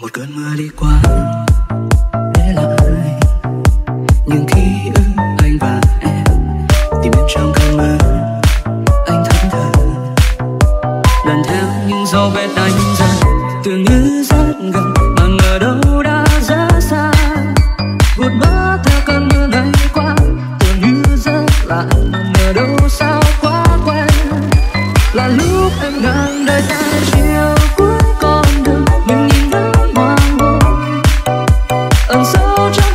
một cơn mưa đi qua, để là ai nhưng khi ước anh và em. Tìm em trong cơn mưa, anh thẫn thờ lần theo những dấu vết anh ra tưởng như rất gần, mà ngờ đâu đã ra xa. Vụt bước theo cơn mưa ngày qua, tưởng như rất lạ, mà ngờ đâu sao quá quen. Là lúc em ngang đời ta chiều I'm so.